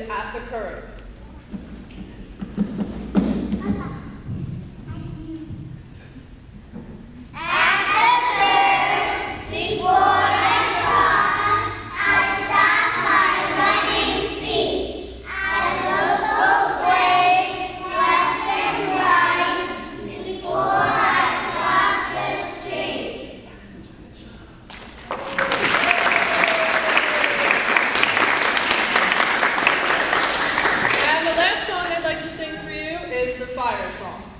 is at the curb. the fire song.